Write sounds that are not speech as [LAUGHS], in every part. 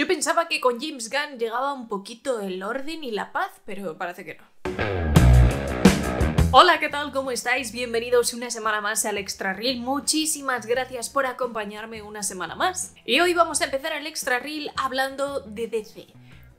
Yo pensaba que con James Gunn llegaba un poquito el orden y la paz, pero parece que no. Hola, ¿qué tal? ¿Cómo estáis? Bienvenidos una semana más al Extra Reel. Muchísimas gracias por acompañarme una semana más. Y hoy vamos a empezar el Extra Reel hablando de DC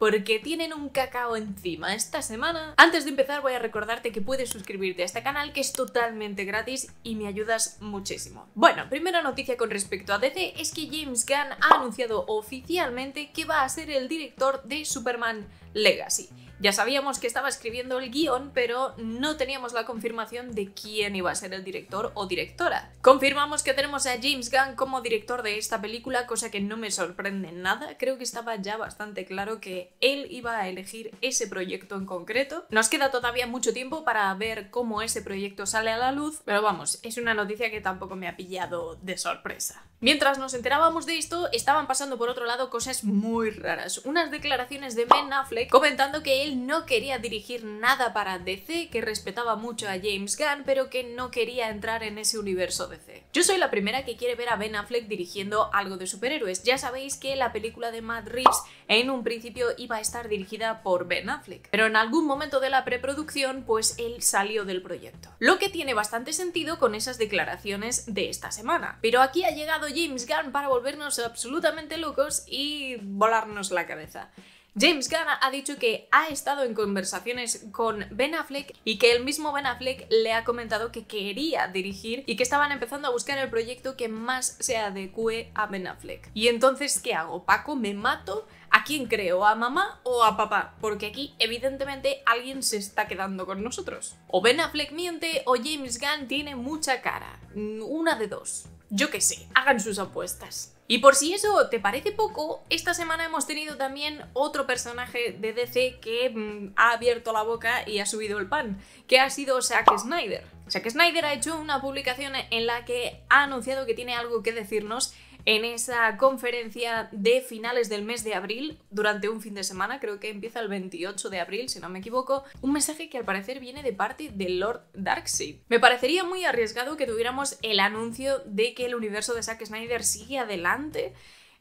porque tienen un cacao encima esta semana. Antes de empezar voy a recordarte que puedes suscribirte a este canal que es totalmente gratis y me ayudas muchísimo. Bueno, primera noticia con respecto a DC es que James Gunn ha anunciado oficialmente que va a ser el director de Superman Legacy. Ya sabíamos que estaba escribiendo el guion, pero no teníamos la confirmación de quién iba a ser el director o directora. Confirmamos que tenemos a James Gunn como director de esta película, cosa que no me sorprende nada. Creo que estaba ya bastante claro que él iba a elegir ese proyecto en concreto. Nos queda todavía mucho tiempo para ver cómo ese proyecto sale a la luz, pero vamos, es una noticia que tampoco me ha pillado de sorpresa. Mientras nos enterábamos de esto, estaban pasando por otro lado cosas muy raras. Unas declaraciones de Ben Affleck comentando que él no quería dirigir nada para DC, que respetaba mucho a James Gunn, pero que no quería entrar en ese universo DC. Yo soy la primera que quiere ver a Ben Affleck dirigiendo algo de superhéroes. Ya sabéis que la película de Matt Reeves en un principio iba a estar dirigida por Ben Affleck, pero en algún momento de la preproducción, pues él salió del proyecto. Lo que tiene bastante sentido con esas declaraciones de esta semana. Pero aquí ha llegado James Gunn para volvernos absolutamente locos y volarnos la cabeza. James Gunn ha dicho que ha estado en conversaciones con Ben Affleck y que el mismo Ben Affleck le ha comentado que quería dirigir y que estaban empezando a buscar el proyecto que más se adecue a Ben Affleck. Y entonces, ¿qué hago? Paco, ¿me mato? ¿A quién creo? ¿A mamá o a papá? Porque aquí, evidentemente, alguien se está quedando con nosotros. O Ben Affleck miente o James Gunn tiene mucha cara. Una de dos. Yo qué sé, hagan sus apuestas. Y por si eso te parece poco, esta semana hemos tenido también otro personaje de DC que mm, ha abierto la boca y ha subido el pan, que ha sido Zack Snyder. Zack Snyder ha hecho una publicación en la que ha anunciado que tiene algo que decirnos en esa conferencia de finales del mes de abril, durante un fin de semana, creo que empieza el 28 de abril, si no me equivoco, un mensaje que al parecer viene de parte de Lord Darkseid. Me parecería muy arriesgado que tuviéramos el anuncio de que el universo de Zack Snyder sigue adelante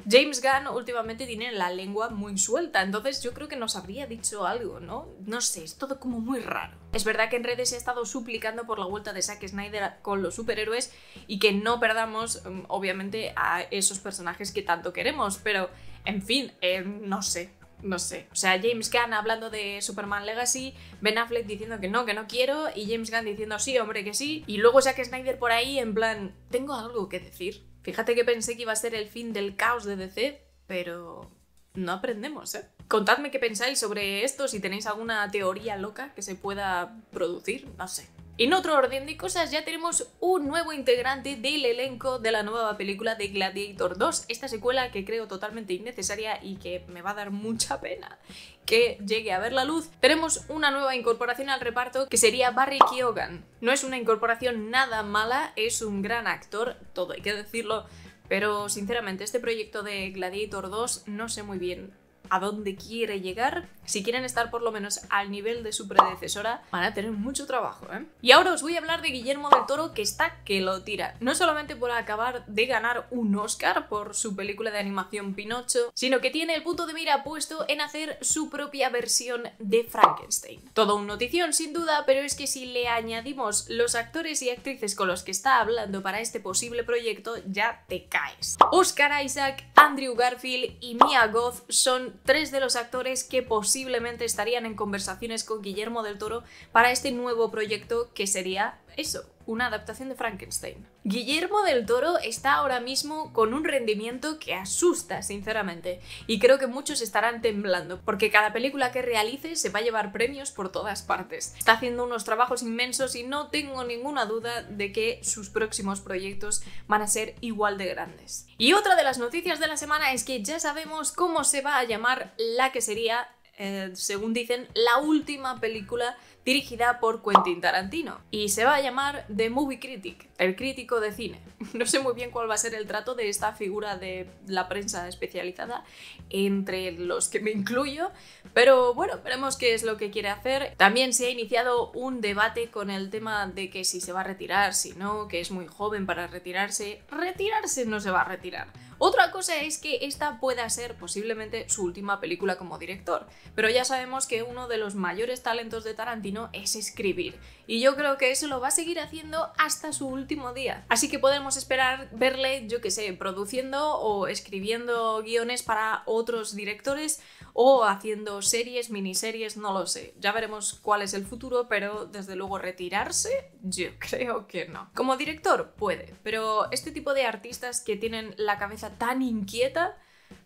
James Gunn últimamente tiene la lengua muy suelta, entonces yo creo que nos habría dicho algo, ¿no? No sé, es todo como muy raro. Es verdad que en redes se ha estado suplicando por la vuelta de Zack Snyder con los superhéroes y que no perdamos, mm, obviamente, a esos personajes que tanto queremos, pero, en fin, eh, no sé, no sé. O sea, James Gunn hablando de Superman Legacy, Ben Affleck diciendo que no, que no quiero, y James Gunn diciendo sí, hombre, que sí, y luego Zack Snyder por ahí en plan, tengo algo que decir. Fíjate que pensé que iba a ser el fin del caos de DC, pero no aprendemos, ¿eh? Contadme qué pensáis sobre esto, si tenéis alguna teoría loca que se pueda producir, no sé. En otro orden de cosas ya tenemos un nuevo integrante del elenco de la nueva película de Gladiator 2, esta secuela que creo totalmente innecesaria y que me va a dar mucha pena que llegue a ver la luz. Tenemos una nueva incorporación al reparto que sería Barry Keoghan. No es una incorporación nada mala, es un gran actor, todo hay que decirlo, pero sinceramente este proyecto de Gladiator 2 no sé muy bien a dónde quiere llegar, si quieren estar por lo menos al nivel de su predecesora, van a tener mucho trabajo, ¿eh? Y ahora os voy a hablar de Guillermo del Toro, que está que lo tira. No solamente por acabar de ganar un Oscar por su película de animación Pinocho, sino que tiene el punto de mira puesto en hacer su propia versión de Frankenstein. Todo un notición sin duda, pero es que si le añadimos los actores y actrices con los que está hablando para este posible proyecto, ya te caes. Oscar Isaac, Andrew Garfield y Mia Goth son tres de los actores que posiblemente estarían en conversaciones con Guillermo del Toro para este nuevo proyecto que sería eso, una adaptación de Frankenstein. Guillermo del Toro está ahora mismo con un rendimiento que asusta, sinceramente, y creo que muchos estarán temblando, porque cada película que realice se va a llevar premios por todas partes. Está haciendo unos trabajos inmensos y no tengo ninguna duda de que sus próximos proyectos van a ser igual de grandes. Y otra de las noticias de la semana es que ya sabemos cómo se va a llamar la que sería eh, según dicen, la última película dirigida por Quentin Tarantino. Y se va a llamar The Movie Critic, el crítico de cine. [LAUGHS] No sé muy bien cuál va a ser el trato de esta figura de la prensa especializada, entre los que me incluyo, pero bueno, veremos qué es lo que quiere hacer. También se ha iniciado un debate con el tema de que si se va a retirar, si no, que es muy joven para retirarse. Retirarse no se va a retirar Otra cosa es que esta pueda ser posiblemente su última película como director, pero ya sabemos que uno de los mayores talentos de Tarantino es escribir, y yo creo que eso lo va a seguir haciendo hasta su último día. Así que podemos esperar verle, yo que sé, produciendo o escribiendo guiones para otros directores o haciendo series, miniseries, no lo sé. Ya veremos cuál es el futuro, pero desde luego retirarse, yo [LAUGHS] creo que no. Como director puede, pero este tipo de artistas que tienen la cabeza tan inquieta,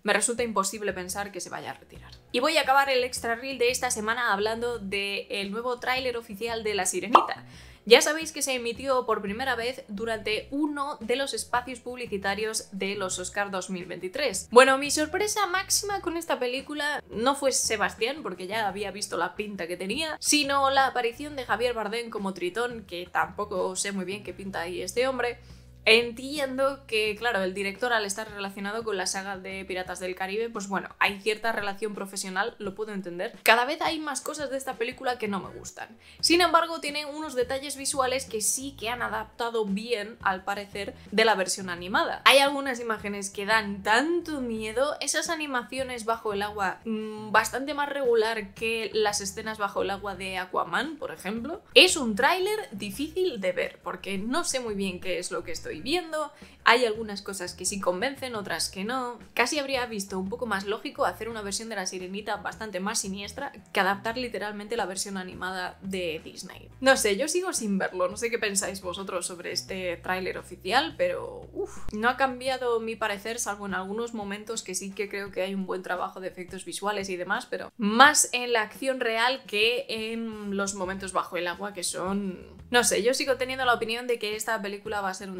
me resulta imposible pensar que se vaya a retirar. Y voy a acabar el extra reel de esta semana hablando del nuevo tráiler oficial de La Sirenita. Ya sabéis que se emitió por primera vez durante uno de los espacios publicitarios de los Oscar 2023. Bueno, mi sorpresa máxima con esta película no fue Sebastián, porque ya había visto la pinta que tenía, sino la aparición de Javier Bardem como Tritón, que tampoco sé muy bien qué pinta ahí este hombre. Entiendo que, claro, el director al estar relacionado con la saga de Piratas del Caribe, pues bueno, hay cierta relación profesional, lo puedo entender. Cada vez hay más cosas de esta película que no me gustan. Sin embargo, tiene unos detalles visuales que sí que han adaptado bien, al parecer, de la versión animada. Hay algunas imágenes que dan tanto miedo, esas animaciones bajo el agua mmm, bastante más regular que las escenas bajo el agua de Aquaman, por ejemplo. Es un tráiler difícil de ver, porque no sé muy bien qué es lo que estoy viendo. Hay algunas cosas que sí convencen, otras que no. Casi habría visto un poco más lógico hacer una versión de la sirenita bastante más siniestra que adaptar literalmente la versión animada de Disney. No sé, yo sigo sin verlo, no sé qué pensáis vosotros sobre este tráiler oficial, pero uff, no ha cambiado mi parecer, salvo en algunos momentos que sí que creo que hay un buen trabajo de efectos visuales y demás, pero más en la acción real que en los momentos bajo el agua que son no sé, yo sigo teniendo la opinión de que esta película va a ser un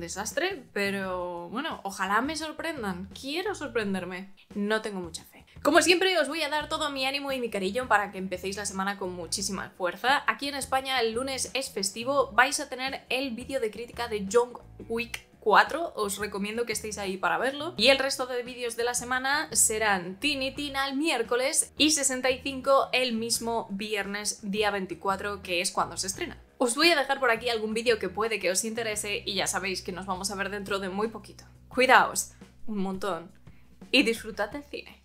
pero bueno, ojalá me sorprendan. Quiero sorprenderme. No tengo mucha fe. Como siempre, os voy a dar todo mi ánimo y mi cariño para que empecéis la semana con muchísima fuerza. Aquí en España el lunes es festivo, vais a tener el vídeo de crítica de John Wick 4, os recomiendo que estéis ahí para verlo. Y el resto de vídeos de la semana serán Tini Tina el miércoles y 65 el mismo viernes, día 24, que es cuando se estrena. Os voy a dejar por aquí algún vídeo que puede que os interese y ya sabéis que nos vamos a ver dentro de muy poquito. Cuidaos un montón y disfrutad del cine.